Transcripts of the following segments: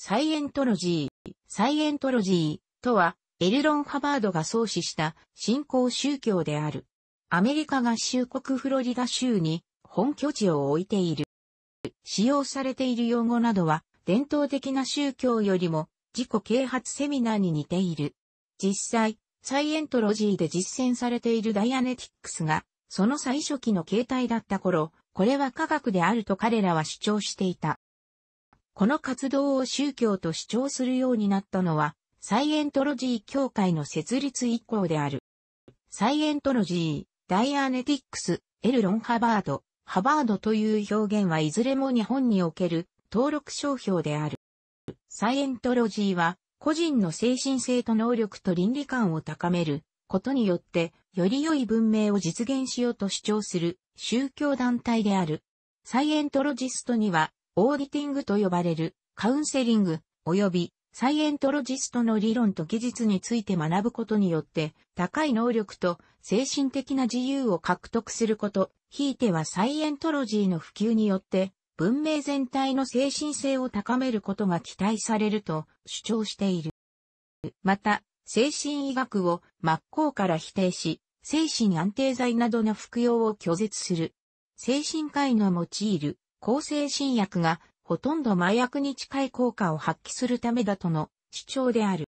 サイエントロジー。サイエントロジーとは、エルロン・ハバードが創始した信仰宗教である。アメリカ合衆国フロリダ州に本拠地を置いている。使用されている用語などは、伝統的な宗教よりも自己啓発セミナーに似ている。実際、サイエントロジーで実践されているダイアネティックスが、その最初期の形態だった頃、これは科学であると彼らは主張していた。この活動を宗教と主張するようになったのは、サイエントロジー協会の設立以降である。サイエントロジー、ダイアネティックス、エルロン・ハバード、ハバードという表現はいずれも日本における登録商標である。サイエントロジーは個人の精神性と能力と倫理観を高めることによってより良い文明を実現しようと主張する宗教団体である。サイエントロジストにはオーディティングと呼ばれるカウンセリング及びサイエントロジストの理論と技術について学ぶことによって高い能力と精神的な自由を獲得すること、ひいてはサイエントロジーの普及によって文明全体の精神性を高めることが期待されると主張している。また、精神医学を真っ向から否定し、精神安定剤などの服用を拒絶する。精神科医の用いる抗精神薬がほとんど麻薬に近い効果を発揮するためだとの主張である。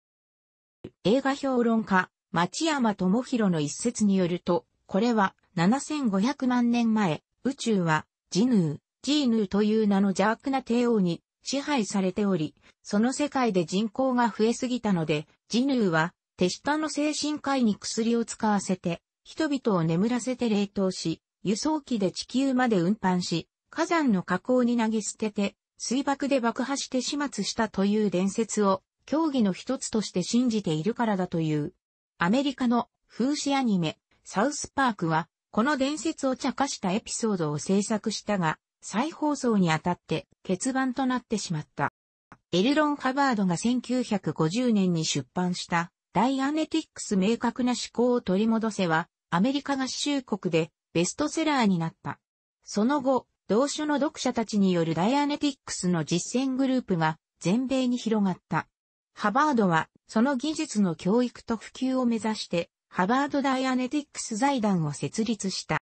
映画評論家、町山智博の一説によると、これは7500万年前、宇宙はジヌー、ジーヌーという名の邪悪な帝王に支配されており、その世界で人口が増えすぎたので、ジヌーは手下の精神科医に薬を使わせて、人々を眠らせて冷凍し、輸送機で地球まで運搬し、火山の火口に投げ捨てて、水爆で爆破して始末したという伝説を、競技の一つとして信じているからだという。アメリカの風刺アニメ、サウスパークは、この伝説を茶化したエピソードを制作したが、再放送にあたって欠番となってしまった。エルロン・ハバードが1950年に出版したダイアネティックス明確な思考を取り戻せはアメリカ合衆国でベストセラーになった。その後、同書の読者たちによるダイアネティックスの実践グループが全米に広がった。ハバードはその技術の教育と普及を目指してハバードダイアネティックス財団を設立した。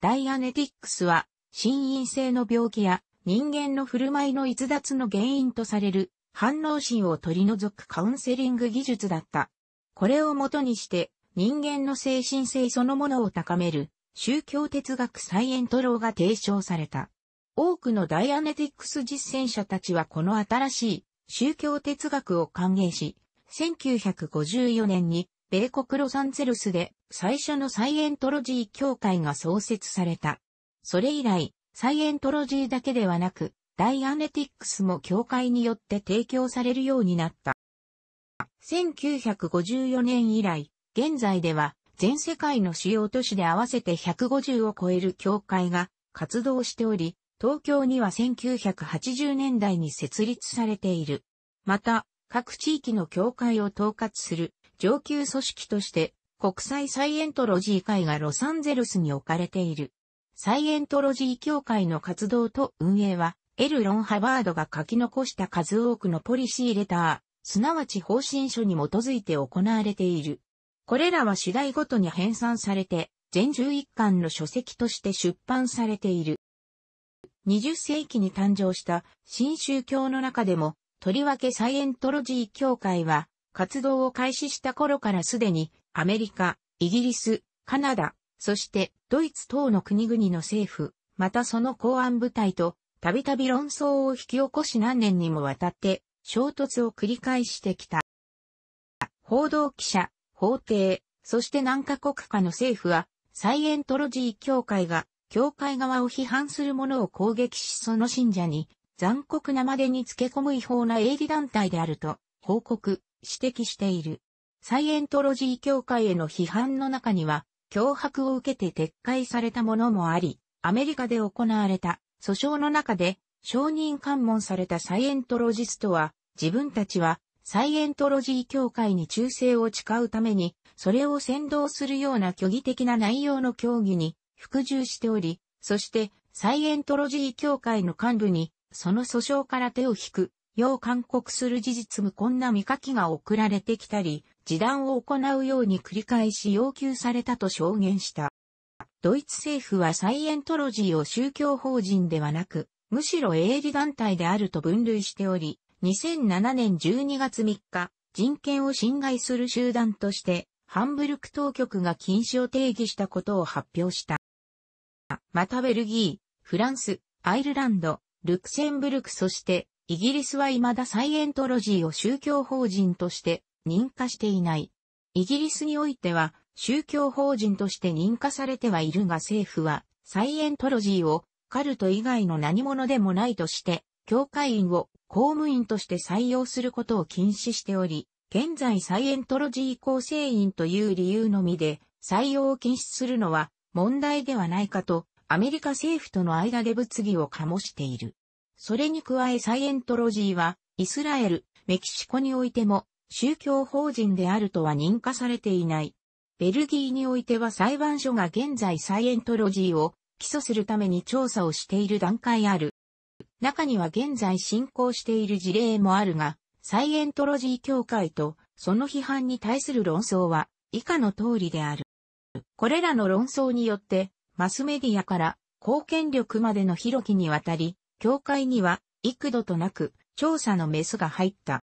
ダイアネティックスは心因性の病気や人間の振る舞いの逸脱の原因とされる反応心を取り除くカウンセリング技術だった。これをもとにして人間の精神性そのものを高める宗教哲学サイエントローが提唱された。多くのダイアネティックス実践者たちはこの新しい宗教哲学を歓迎し、1954年に米国ロサンゼルスで最初のサイエントロジー協会が創設された。それ以来、サイエントロジーだけではなく、ダイアネティックスも協会によって提供されるようになった。1954年以来、現在では全世界の主要都市で合わせて150を超える協会が活動しており、東京には1980年代に設立されている。また、各地域の協会を統括する上級組織として国際サイエントロジー会がロサンゼルスに置かれている。サイエントロジー協会の活動と運営は、エルロン・ハバードが書き残した数多くのポリシーレター、すなわち方針書に基づいて行われている。これらは次第ごとに編纂されて、全11巻の書籍として出版されている。20世紀に誕生した新宗教の中でも、とりわけサイエントロジー協会は、活動を開始した頃からすでに、アメリカ、イギリス、カナダ、そしてドイツ等の国々の政府、またその公安部隊とたびたび論争を引き起こし何年にもわたって衝突を繰り返してきた。報道記者、法廷、そして何カ国かの政府はサイエントロジー協会が協会側を批判する者を攻撃しその信者に残酷なまでにつけ込む違法な営利団体であると報告、指摘している。サイエントロジー協会への批判の中には脅迫を受けて撤回されたものもあり、アメリカで行われた訴訟の中で承認喚問されたサイエントロジストは自分たちはサイエントロジー協会に忠誠を誓うためにそれを先導するような虚偽的な内容の協議に服従しており、そしてサイエントロジー協会の幹部にその訴訟から手を引くよう勧告する事実無根な見書きが送られてきたり、示談を行うように繰り返し要求されたと証言した。ドイツ政府はサイエントロジーを宗教法人ではなく、むしろ営利団体であると分類しており、2007年12月3日、人権を侵害する集団として、ハンブルク当局が禁止を定義したことを発表した。またベルギー、フランス、アイルランド、ルクセンブルクそしてイギリスは未だサイエントロジーを宗教法人として認可していない。イギリスにおいては宗教法人として認可されてはいるが政府はサイエントロジーをカルト以外の何者でもないとして、教会員を公務員として採用することを禁止しており、現在サイエントロジー構成員という理由のみで採用を禁止するのは問題ではないかとアメリカ政府との間で物議を醸している。それに加えサイエントロジーは、イスラエル、メキシコにおいても、宗教法人であるとは認可されていない。ベルギーにおいては裁判所が現在サイエントロジーを起訴するために調査をしている段階ある。中には現在進行している事例もあるが、サイエントロジー協会とその批判に対する論争は以下の通りである。これらの論争によって、マスメディアから公権力までの広きにわたり、教会には幾度となく調査のメスが入った。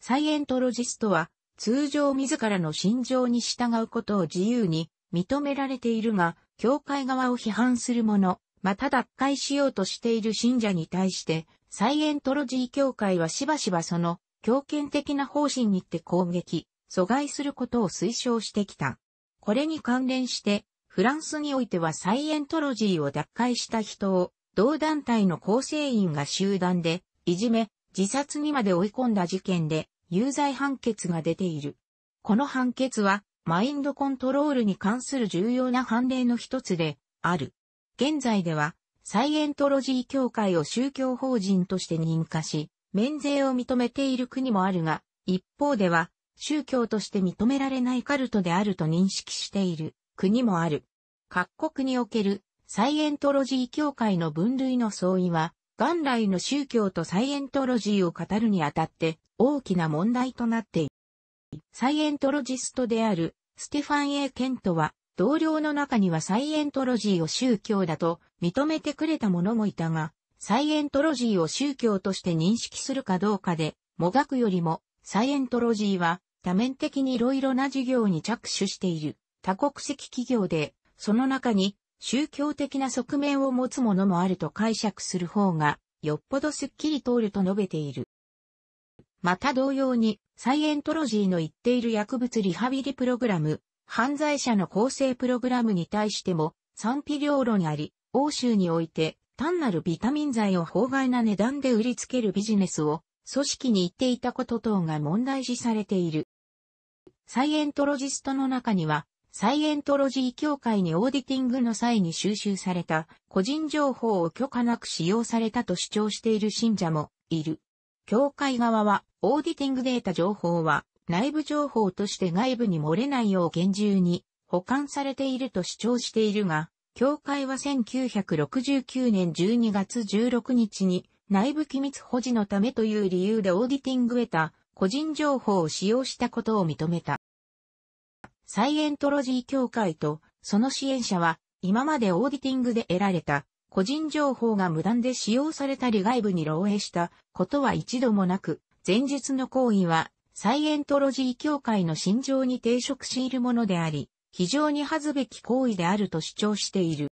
サイエントロジストは通常自らの心情に従うことを自由に認められているが、教会側を批判する者、また脱会しようとしている信者に対して、サイエントロジー協会はしばしばその強権的な方針にて攻撃、阻害することを推奨してきた。これに関連して、フランスにおいてはサイエントロジーを脱会した人を同団体の構成員が集団で、いじめ、自殺にまで追い込んだ事件で、有罪判決が出ている。この判決は、マインドコントロールに関する重要な判例の一つで、ある。現在では、サイエントロジー協会を宗教法人として認可し、免税を認めている国もあるが、一方では、宗教として認められないカルトであると認識している国もある。各国におけるサイエントロジー協会の分類の相違は、元来の宗教とサイエントロジーを語るにあたって大きな問題となっている。サイエントロジストであるステファン・エケントは、同僚の中にはサイエントロジーを宗教だと認めてくれた者もいたが、サイエントロジーを宗教として認識するかどうかで、もがくよりも、サイエントロジーは多面的に色々な事業に着手している多国籍企業で、その中に宗教的な側面を持つものもあると解釈する方が、よっぽどスッキリ通ると述べている。また同様に、サイエントロジーの言っている薬物リハビリプログラム、犯罪者の構成プログラムに対しても、賛否両論あり、欧州において、単なるビタミン剤を法外な値段で売りつけるビジネスを、組織に言っていたこと等が問題視されている。サイエントロジストの中には、サイエントロジー協会にオーディティングの際に収集された個人情報を許可なく使用されたと主張している信者もいる。協会側はオーディティングデータ情報は内部情報として外部に漏れないよう厳重に保管されていると主張しているが、協会は1969年12月16日に内部機密保持のためという理由でオーディティング得た個人情報を使用したことを認めた。サイエントロジー協会とその支援者は今までオーディティングで得られた個人情報が無断で使用されたり外部に漏洩したことは一度もなく、前述の行為はサイエントロジー協会の心情に抵触しているものであり、非常に恥ずべき行為であると主張している。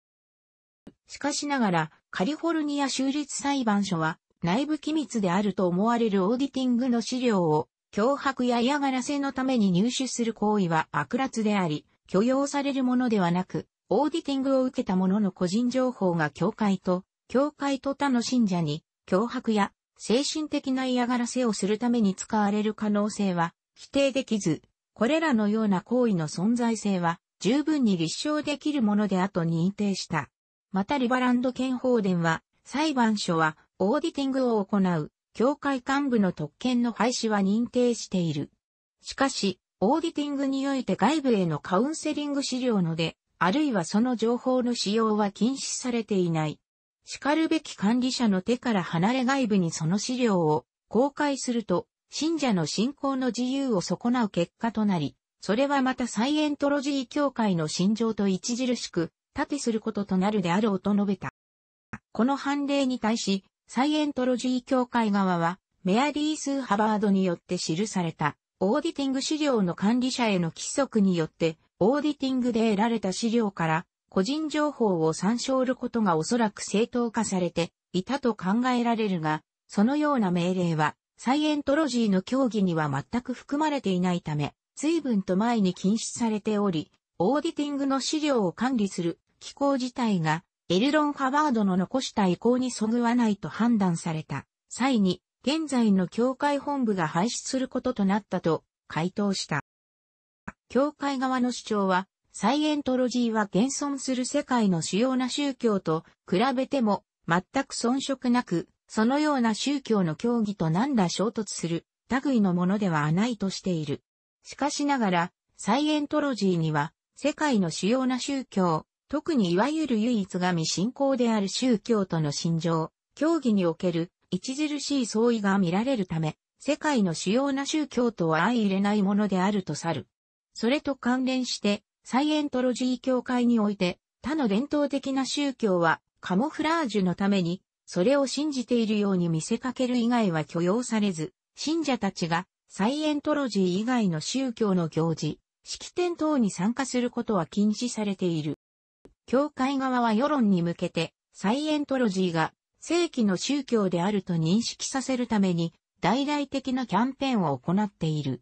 しかしながら、カリフォルニア州立裁判所は、内部機密であると思われるオーディティングの資料を脅迫や嫌がらせのために入手する行為は悪辣であり、許容されるものではなく、オーディティングを受けた者の個人情報が教会と、教会と他の信者に、脅迫や精神的な嫌がらせをするために使われる可能性は否定できず、これらのような行為の存在性は十分に立証できるものであと認定した。またリバランド憲法伝は、裁判所はオーディティングを行う教会幹部の特権の廃止は認定している。しかし、オーディティングにおいて外部へのカウンセリング資料ので、あるいはその情報の使用は禁止されていない。叱るべき管理者の手から離れ外部にその資料を公開すると、信者の信仰の自由を損なう結果となり、それはまたサイエントロジー協会の心情と著しく、盾することとなるであろうと述べた。この判例に対し、サイエントロジー協会側は、メアリー・スー・ハバードによって記された、オーディティング資料の管理者への規則によって、オーディティングで得られた資料から、個人情報を参照ることがおそらく正当化されていたと考えられるが、そのような命令は、サイエントロジーの協議には全く含まれていないため、随分と前に禁止されており、オーディティングの資料を管理する機構自体が、エルロン・ハバードの残した意向にそぐわないと判断された際に、現在の協会本部が廃止することとなったと回答した。協会側の主張は、サイエントロジーは現存する世界の主要な宗教と比べても全く遜色なく、そのような宗教の教義と何ら衝突する類のものではないとしている。しかしながら、サイエントロジーには世界の主要な宗教、特にいわゆる唯一神信仰である宗教との心情、教義における著しい相違が見られるため、世界の主要な宗教とは相入れないものであると去る。それと関連して、サイエントロジー協会において、他の伝統的な宗教はカモフラージュのために、それを信じているように見せかける以外は許容されず、信者たちがサイエントロジー以外の宗教の行事、式典等に参加することは禁止されている。教会側は世論に向けて、サイエントロジーが正規の宗教であると認識させるために、大々的なキャンペーンを行っている。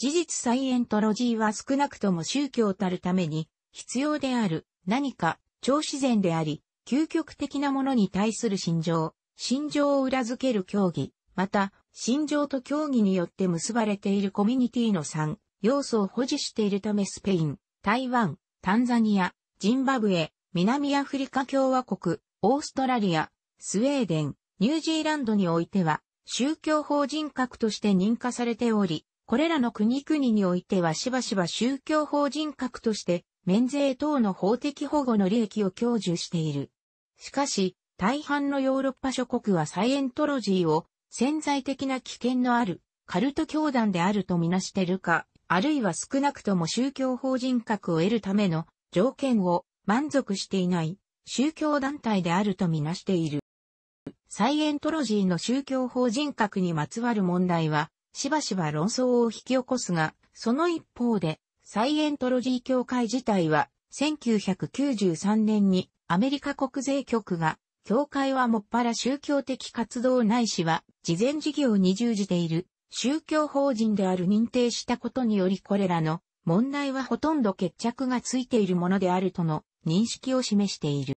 事実サイエントロジーは少なくとも宗教たるために必要である。何か超自然であり、究極的なものに対する心情、心情を裏付ける競技、また、心情と競技によって結ばれているコミュニティの3要素を保持しているためスペイン、台湾、タンザニア、ジンバブエ、南アフリカ共和国、オーストラリア、スウェーデン、ニュージーランドにおいては、宗教法人格として認可されており、これらの国々においてはしばしば宗教法人格として、免税等の法的保護の利益を享受している。しかし、大半のヨーロッパ諸国はサイエントロジーを潜在的な危険のあるカルト教団であるとみなしているか、あるいは少なくとも宗教法人格を得るための条件を満足していない宗教団体であるとみなしている。サイエントロジーの宗教法人格にまつわる問題は、しばしば論争を引き起こすが、その一方で、サイエントロジー協会自体は、1993年にアメリカ国税局が、協会はもっぱら宗教的活動ないしは、事前事業に従事ている宗教法人である認定したことによりこれらの問題はほとんど決着がついているものであるとの認識を示している。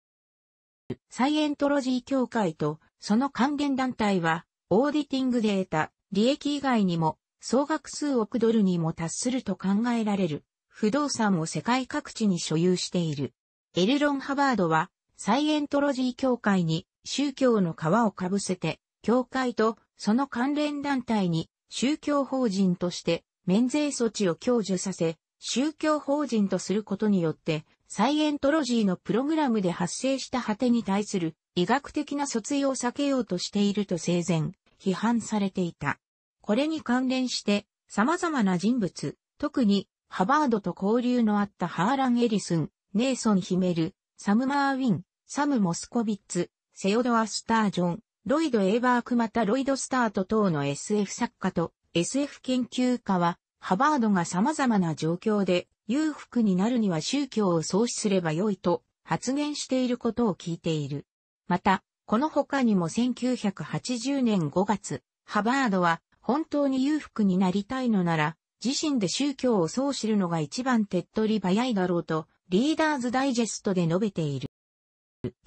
サイエントロジー協会とその関連団体は、オーディティングデータ、利益以外にも、総額数億ドルにも達すると考えられる、不動産を世界各地に所有している。エルロン・ハバードは、サイエントロジー協会に宗教の皮をかぶせて、協会とその関連団体に宗教法人として免税措置を享受させ、宗教法人とすることによって、サイエントロジーのプログラムで発生した果てに対する医学的な訴追を避けようとしていると生前、批判されていた。これに関連して、様々な人物、特に、ハバードと交流のあったハーラン・エリスン、ネイソン・ヒメル、サム・マーウィン、サム・モスコビッツ、セオドア・スタージョン、ロイド・エーバークまたロイド・スタート等の SF 作家と SF 研究家は、ハバードが様々な状況で裕福になるには宗教を創始すればよいと発言していることを聞いている。また、この他にも1980年5月、ハバードは本当に裕福になりたいのなら、自身で宗教をそう知るのが一番手っ取り早いだろうと、リーダーズダイジェストで述べている。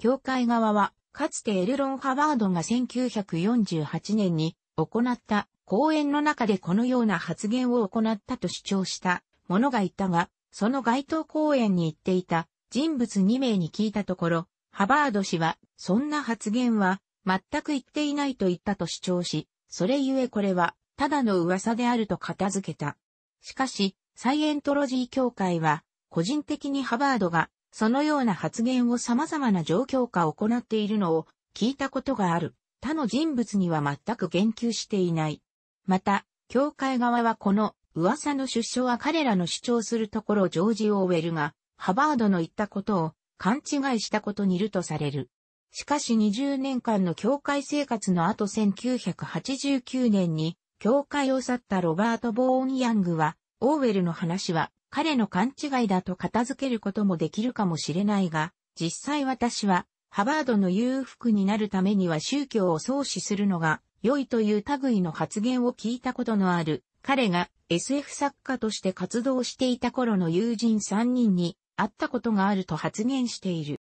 教会側は、かつてエルロン・ハバードが1948年に行った講演の中でこのような発言を行ったと主張した者がいたが、その該当講演に行っていた人物2名に聞いたところ、ハバード氏は、そんな発言は、全く言っていないと言ったと主張し、それゆえこれは、ただの噂であると片付けた。しかし、サイエントロジー協会は、個人的にハバードが、そのような発言を様々な状況下行っているのを聞いたことがある。他の人物には全く言及していない。また、教会側はこの噂の出所は彼らの主張するところジョージ・オーウェルがハバードの言ったことを勘違いしたことにいるとされる。しかし20年間の教会生活の後1989年に教会を去ったロバート・ボーン・ヤングはオーウェルの話は彼の勘違いだと片付けることもできるかもしれないが、実際私はハバードの裕福になるためには宗教を創始するのが良いという類の発言を聞いたことのある。彼が SF 作家として活動していた頃の友人3人に会ったことがあると発言している。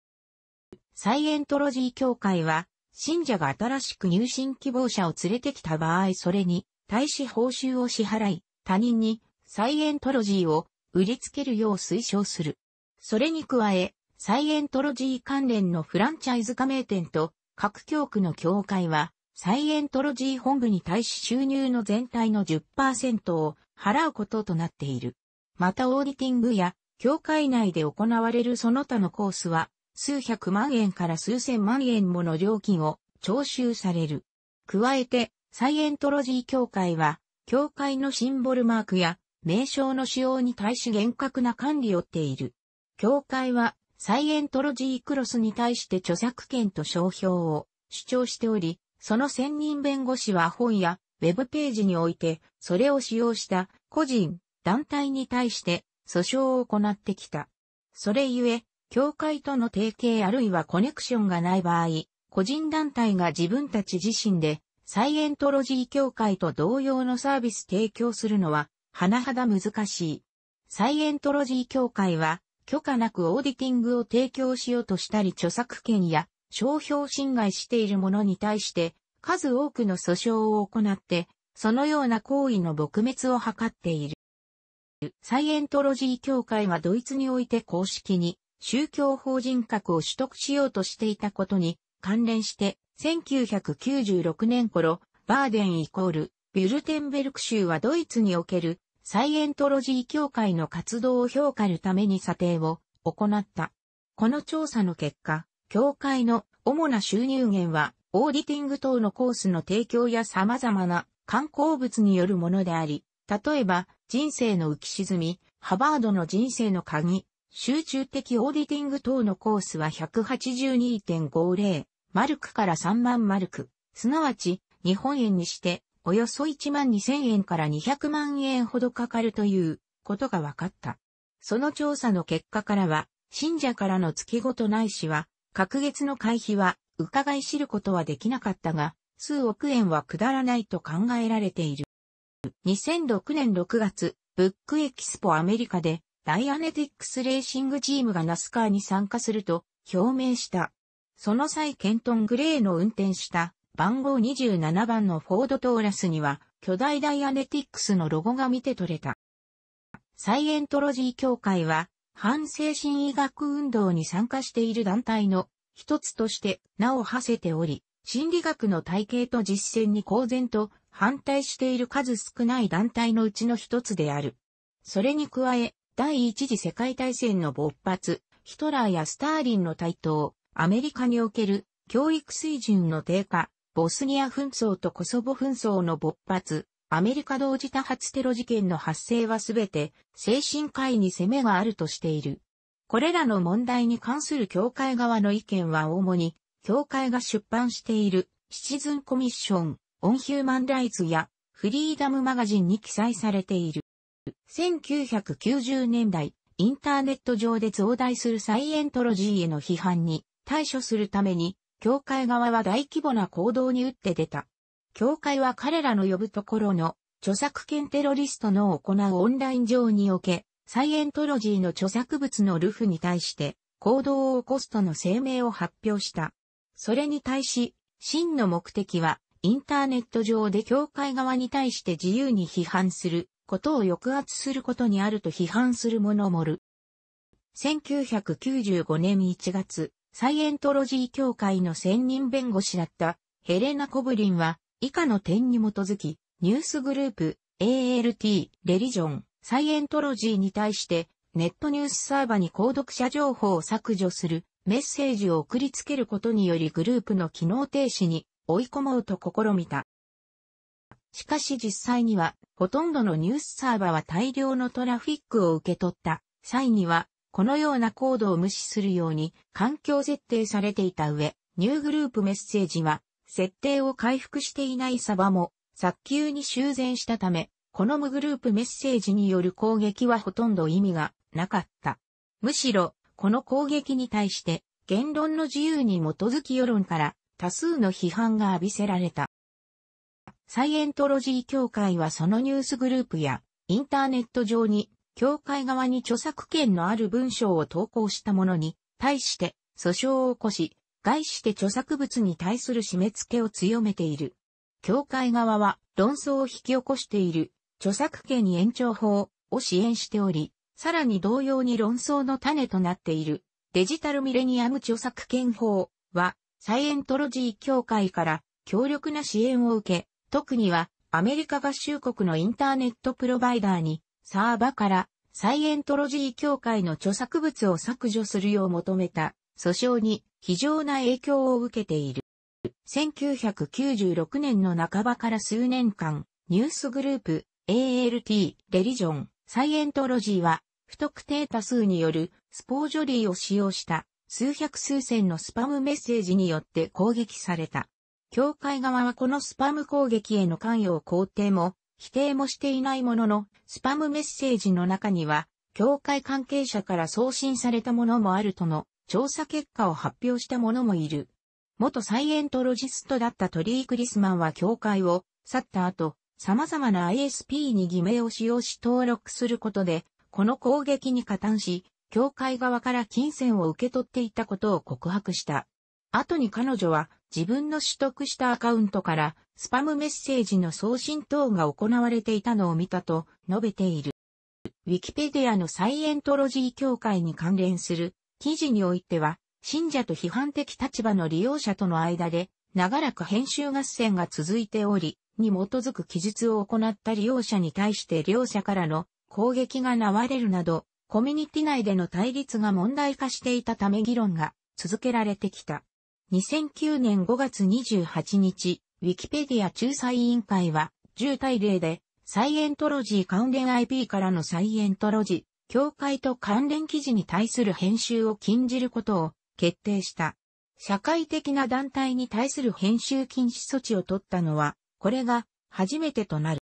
サイエントロジー協会は、信者が新しく入信希望者を連れてきた場合それに対し報酬を支払い、他人にサイエントロジーを売りつけるよう推奨する。それに加え、サイエントロジー関連のフランチャイズ加盟店と各教区の協会は、サイエントロジー本部に対し収入の全体の10%を払うこととなっている。またオーディティングや協会内で行われるその他のコースは数百万円から数千万円もの料金を徴収される。加えてサイエントロジー協会は協会のシンボルマークや名称の使用に対し厳格な管理をっている。協会はサイエントロジークロスに対して著作権と商標を主張しており、その専任弁護士は本やウェブページにおいて、それを使用した個人、団体に対して訴訟を行ってきた。それゆえ、協会との提携あるいはコネクションがない場合、個人団体が自分たち自身でサイエントロジー協会と同様のサービス提供するのは、甚だ難しい。サイエントロジー協会は、許可なくオーディティングを提供しようとしたり著作権や商標侵害している者に対して数多くの訴訟を行って、そのような行為の撲滅を図っている。サイエントロジー協会はドイツにおいて公式に宗教法人格を取得しようとしていたことに関連して、1996年頃、バーデンイコール、ビュルテンベルク州はドイツにおけるサイエントロジー協会の活動を評価るために査定を行った。この調査の結果、協会の主な収入源は、オーディティング等のコースの提供や様々な観光物によるものであり、例えば、人生の浮き沈み、ハバードの人生の鍵、集中的オーディティング等のコースは182.50マルクから3万マルク、すなわち日本円にしておよそ1万2000円から200万円ほどかかるということが分かった。その調査の結果からは、信者からの月ごとないしは、隔月の会費は伺い知ることはできなかったが、数億円は下らないと考えられている。2006年6月、ブックエキスポアメリカでダイアネティックスレーシングチームがナスカーに参加すると表明した。その際ケントン・グレーの運転した番号27番のフォードトーラスには巨大ダイアネティックスのロゴが見て取れた。サイエントロジー協会は反精神医学運動に参加している団体の一つとして名を馳せており、心理学の体系と実践に公然と反対している数少ない団体のうちの一つである。それに加え、第一次世界大戦の勃発、ヒトラーやスターリンの台頭、アメリカにおける教育水準の低下、ボスニア紛争とコソボ紛争の勃発、アメリカ同時多発テロ事件の発生はすべて精神科医に責めがあるとしている。これらの問題に関する教会側の意見は主に、教会が出版しているシチズンコミッション、オンヒューマンライツやフリーダムマガジンに記載されている。1990年代、インターネット上で増大するサイエントロジーへの批判に対処するために、教会側は大規模な行動に打って出た。教会は彼らの呼ぶところの著作権テロリストの行うオンライン上におけ、サイエントロジーの著作物のルフに対して行動を起こすとの声明を発表した。それに対し、真の目的はインターネット上で教会側に対して自由に批判することを抑圧することにあると批判する者もる。1995年1月、サイエントロジー協会の専任弁護士だったヘレナ・コブリンは以下の点に基づき、ニュースグループ ALT レリジョンサイエントロジーに対してネットニュースサーバに購読者情報を削除するメッセージを送りつけることによりグループの機能停止に追い込もうと試みた。しかし実際には、ほとんどのニュースサーバーは大量のトラフィックを受け取った際には、このようなコードを無視するように環境設定されていた上、ニューグループメッセージは、設定を回復していないサバも、早急に修繕したため、この無グループメッセージによる攻撃はほとんど意味がなかった。むしろ、この攻撃に対して、言論の自由に基づき世論から多数の批判が浴びせられた。サイエントロジー協会はそのニュースグループやインターネット上に協会側に著作権のある文章を投稿した者に対して訴訟を起こし、概して著作物に対する締め付けを強めている。協会側は論争を引き起こしている著作権延長法を支援しており、さらに同様に論争の種となっているデジタルミレニアム著作権法はサイエントロジー協会から強力な支援を受け、特にはアメリカ合衆国のインターネットプロバイダーにサーバからサイエントロジー協会の著作物を削除するよう求めた訴訟に非常な影響を受けている。1996年の半ばから数年間、ニュースグループ ALT レリジョンサイエントロジーは不特定多数によるスポージョリーを使用した数百数千のスパムメッセージによって攻撃された。協会側はこのスパム攻撃への関与を肯定も否定もしていないものの、スパムメッセージの中には、協会関係者から送信されたものもあるとの調査結果を発表した者もいる。元サイエントロジストだったトリー・クリスマンは協会を去った後、様々な ISP に偽名を使用し登録することで、この攻撃に加担し、協会側から金銭を受け取っていたことを告白した。後に彼女は自分の取得したアカウントからスパムメッセージの送信等が行われていたのを見たと述べている。ウィキペディアのサイエントロジー協会に関連する記事においては、信者と批判的立場の利用者との間で長らく編集合戦が続いており、に基づく記述を行った利用者に対して両者からの攻撃が流れるなど、コミュニティ内での対立が問題化していたため議論が続けられてきた。2009年5月28日、ウィキペディア仲裁委員会は、10対0で、サイエントロジー関連 IP からのサイエントロジー、協会と関連記事に対する編集を禁じることを決定した。社会的な団体に対する編集禁止措置を取ったのは、これが初めてとなる。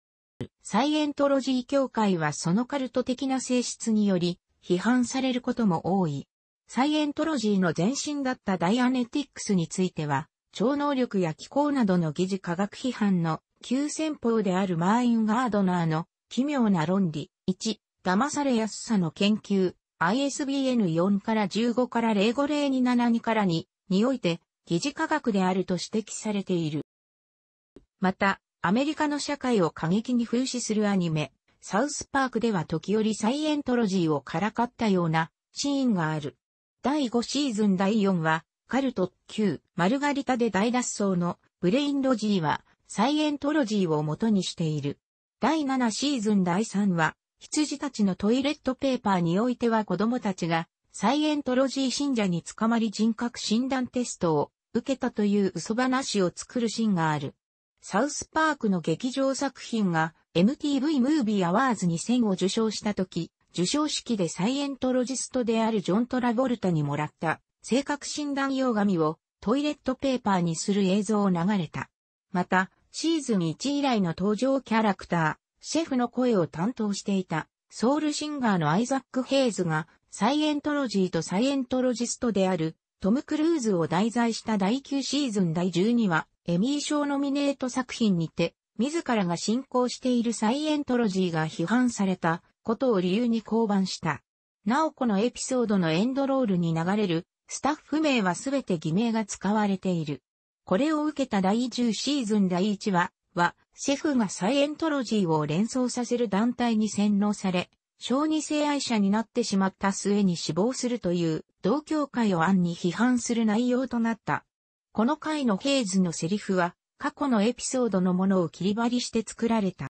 サイエントロジー協会はそのカルト的な性質により、批判されることも多い。サイエントロジーの前身だったダイアネティックスについては、超能力や気候などの疑似科学批判の急先鋒であるマーイン・ガードナーの奇妙な論理。1、騙されやすさの研究。ISBN4 から15から050272から2において疑似科学であると指摘されている。また、アメリカの社会を過激に風刺するアニメ、サウスパークでは時折サイエントロジーをからかったようなシーンがある。第5シーズン第4話、カルト9、マルガリタで大脱走のブレインロジーは、サイエントロジーを元にしている。第7シーズン第3話、羊たちのトイレットペーパーにおいては子供たちが、サイエントロジー信者に捕まり人格診断テストを受けたという嘘話を作るシーンがある。サウスパークの劇場作品が MTV ムービーアワーズ2000を受賞した時、授賞式でサイエントロジストであるジョン・トラボルタにもらった性格診断用紙をトイレットペーパーにする映像を流れた。また、シーズン1以来の登場キャラクター、シェフの声を担当していたソウルシンガーのアイザック・ヘイズがサイエントロジーとサイエントロジストであるトム・クルーズを題材した第9シーズン第12話エミー賞ノミネート作品にて自らが進行しているサイエントロジーが批判されたことを理由に降板した。なおこのエピソードのエンドロールに流れるスタッフ名はすべて偽名が使われている。これを受けた第10シーズン第1話は、シェフがサイエントロジーを連想させる団体に洗脳され、小児性愛者になってしまった末に死亡するという同協会を暗に批判する内容となった。この回のヘイズのセリフは過去のエピソードのものを切り張りして作られた。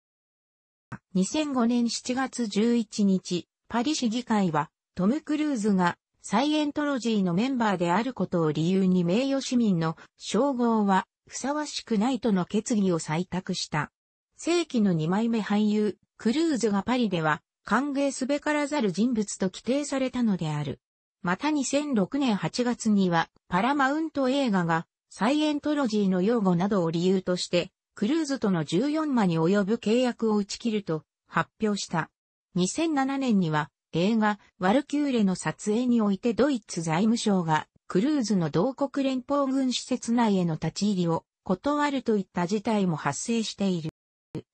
2005年7月11日、パリ市議会は、トム・クルーズがサイエントロジーのメンバーであることを理由に名誉市民の称号はふさわしくないとの決議を採択した。世紀の2枚目俳優、クルーズがパリでは、歓迎すべからざる人物と規定されたのである。また2006年8月には、パラマウント映画が、サイエントロジーの用語などを理由として、クルーズとの14マに及ぶ契約を打ち切ると発表した。2007年には映画ワルキューレの撮影においてドイツ財務省がクルーズの同国連邦軍施設内への立ち入りを断るといった事態も発生している。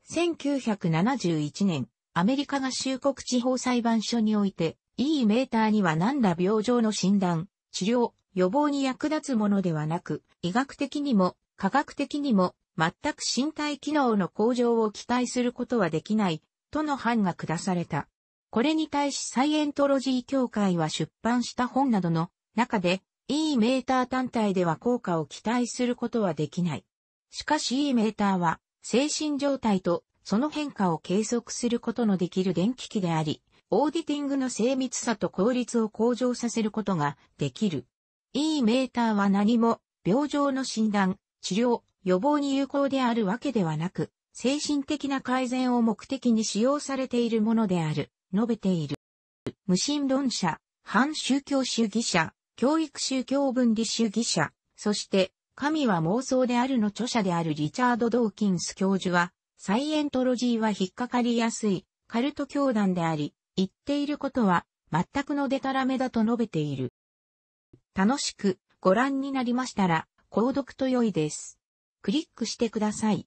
1971年、アメリカ合衆国地方裁判所において、E メーターには何ら病状の診断、治療、予防に役立つものではなく、医学的にも科学的にも全く身体機能の向上を期待することはできない、との判が下された。これに対しサイエントロジー協会は出版した本などの中で、E メーター単体では効果を期待することはできない。しかし E メーターは精神状態とその変化を計測することのできる電気機であり、オーディティングの精密さと効率を向上させることができる。E メーターは何も病状の診断、治療、予防に有効であるわけではなく、精神的な改善を目的に使用されているものである、述べている。無神論者、反宗教主義者、教育宗教分離主義者、そして神は妄想であるの著者であるリチャード・ドーキンス教授は、サイエントロジーは引っかかりやすいカルト教団であり、言っていることは全くのデタラメだと述べている。楽しくご覧になりましたら、購読と良いです。クリックしてください。